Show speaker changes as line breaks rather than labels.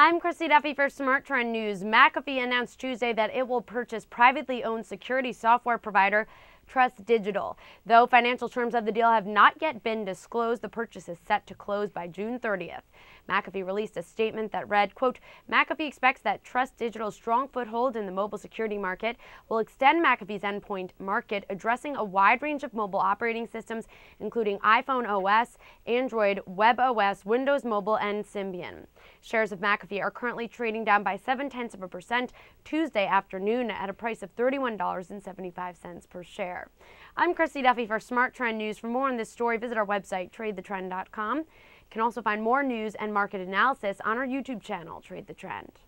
I'm Christy Duffy for Smart Trend News. McAfee announced Tuesday that it will purchase privately owned security software provider Trust Digital. Though financial terms of the deal have not yet been disclosed, the purchase is set to close by June 30th. McAfee released a statement that read, quote, McAfee expects that Trust Digital's strong foothold in the mobile security market will extend McAfee's endpoint market, addressing a wide range of mobile operating systems, including iPhone OS, Android, Web OS, Windows Mobile, and Symbian. Shares of McAfee are currently trading down by 7 tenths of a percent Tuesday afternoon at a price of $31.75 per share. I'm Christy Duffy for Smart Trend News. For more on this story, visit our website, tradethetrend.com. You can also find more news and market analysis on our YouTube channel, Trade the Trend.